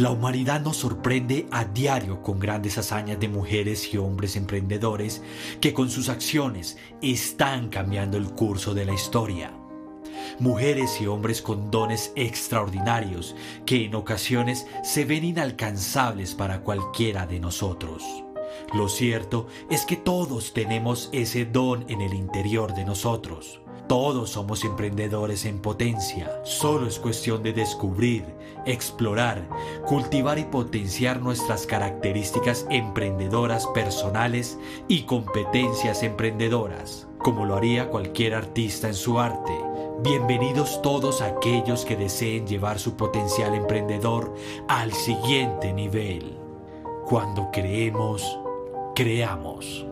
La humanidad nos sorprende a diario con grandes hazañas de mujeres y hombres emprendedores que con sus acciones están cambiando el curso de la historia. Mujeres y hombres con dones extraordinarios que en ocasiones se ven inalcanzables para cualquiera de nosotros. Lo cierto es que todos tenemos ese don en el interior de nosotros. Todos somos emprendedores en potencia. Solo es cuestión de descubrir, explorar, cultivar y potenciar nuestras características emprendedoras personales y competencias emprendedoras, como lo haría cualquier artista en su arte. Bienvenidos todos aquellos que deseen llevar su potencial emprendedor al siguiente nivel. Cuando creemos, creamos.